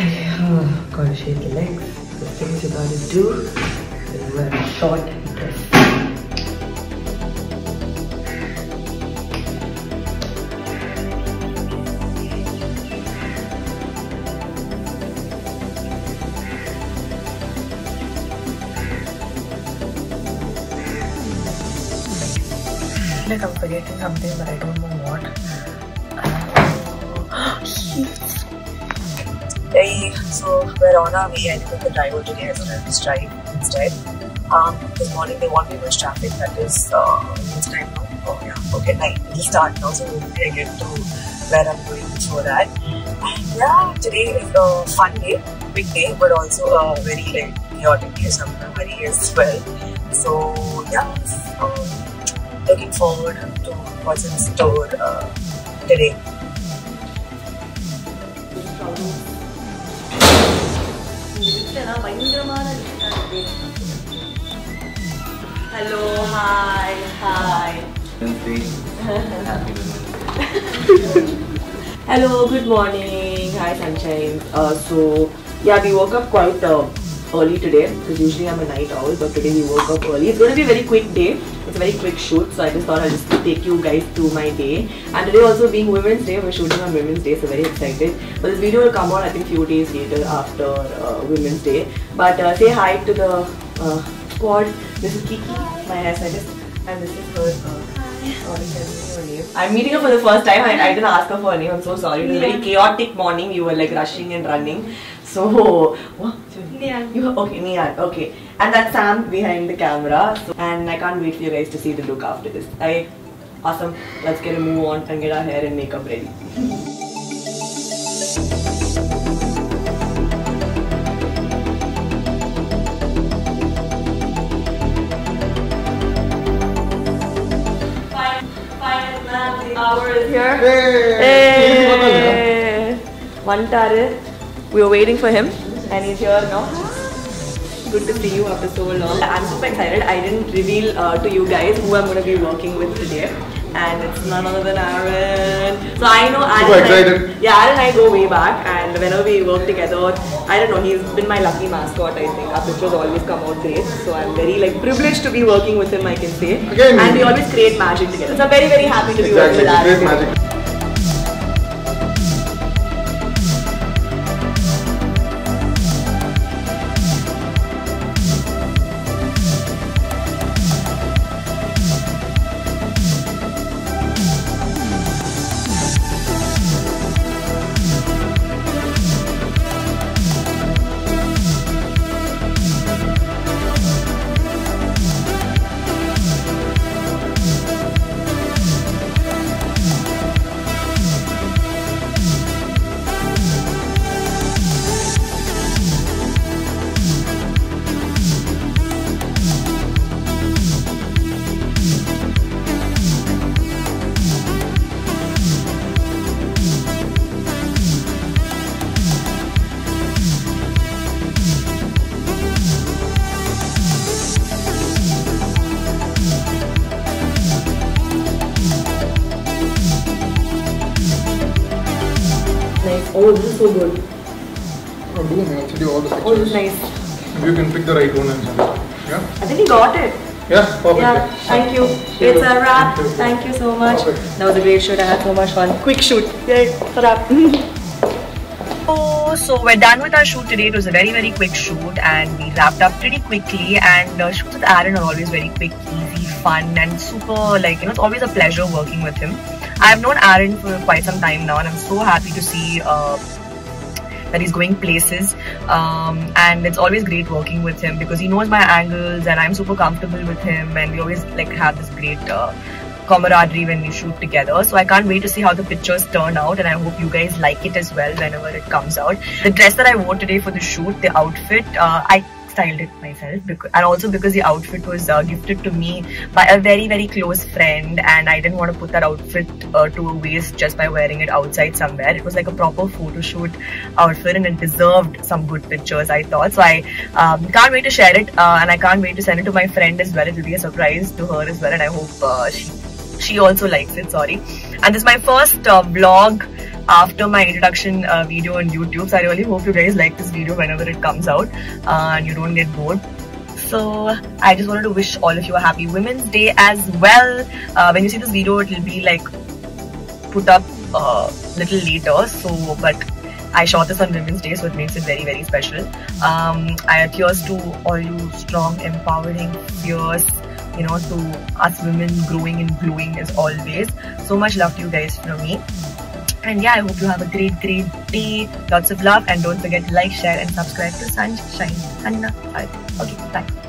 Hi, oh, gotta shave the legs. The things you gotta do is wear a short dress. like I'm forgetting something, but I don't know what. Hey, so we're on our way. I think the driver today has to just drive instead. Um, this morning they want me much traffic. That is uh, this time. Oh yeah, okay, night. It'll start now, so I get to where I'm going before that. And yeah, today is a fun day, big day, but also a very like chaotic day. So I'm very as well. So yeah. Looking forward to what's in store uh, today. Hello, hi, hi. Hello, good morning. Hi, sunshine. Uh, so, yeah, we woke up quite uh, early today because usually I'm a night owl, but today we woke up early. It's going to be a very quick day. It's a very quick shoot, so I just thought I'll just take you guys through my day. And today also being Women's Day, we're shooting on Women's Day, so very excited. But this video will come out I think few days later after uh, Women's Day. But uh, say hi to the uh, squad. This is Kiki, my hairstylist, and this is her. Sorry, tell me your name. I'm meeting her for the first time. I, I didn't ask her for her name. I'm so sorry. It was a very chaotic morning. You were like rushing and running. So, what? Nian. You okay, Nian, okay. And that's Sam behind the camera. So, and I can't wait for you guys to see the look after this. I awesome. Let's get a move on and get our hair and makeup ready. Here. Hey. Vantaru. We were waiting for him and he's here now. Good to see you after so long. I'm super excited. I didn't reveal uh, to you guys who I'm going to be working with today. And it's none other than Aaron. So I know Aaron. Super and I- excited. yeah, Aaron and I go way back, and whenever we work together, I don't know, he's been my lucky mascot. I think our pictures always come out great. So I'm very like privileged to be working with him. I can say, Again. and we always create magic together. So I'm very very happy to be working with Aaron. Oh, this is so good. Oh, boom, I'll send you all the Oh, this is nice. You can pick the right one and send it. Yeah? I think he got it. Yeah, perfect. Yeah, thank you. See It's a wrap. Thank you. Thank you so much. Perfect. That was a great shoot. I had so much fun. Quick shoot. Yay. It's a wrap. Oh, so we're done with our shoot today. It was a very, very quick shoot and we wrapped up pretty quickly. And uh, shoots with Aaron are always very quick, easy, fun, and super like, you know, it's always a pleasure working with him. I've known Aaron for quite some time now and I'm so happy to see uh, that he's going places. Um, and it's always great working with him because he knows my angles and I'm super comfortable with him and we always like have this great uh, camaraderie when we shoot together. So I can't wait to see how the pictures turn out and I hope you guys like it as well whenever it comes out. The dress that I wore today for the shoot the outfit uh, I styled it myself because, and also because the outfit was uh, gifted to me by a very very close friend and I didn't want to put that outfit uh, to waste just by wearing it outside somewhere. It was like a proper photo shoot outfit and it deserved some good pictures I thought. So I um, can't wait to share it uh, and I can't wait to send it to my friend as well. It will be a surprise to her as well and I hope uh, she she also likes it sorry. And this is my first uh, vlog after my introduction uh, video on YouTube. So I really hope you guys like this video whenever it comes out uh, and you don't get bored. So I just wanted to wish all of you a happy Women's Day as well. Uh, when you see this video, it will be like put up a uh, little later. So, but I shot this on Women's Day, so it makes it very, very special. Um, I cheers to all you strong, empowering, fierce, you know, to us women growing and glowing as always. So much love to you guys from me. And yeah, I hope you have a great, great day. Lots of love. And don't forget to like, share, and subscribe to Sunshine Anna. Okay, bye.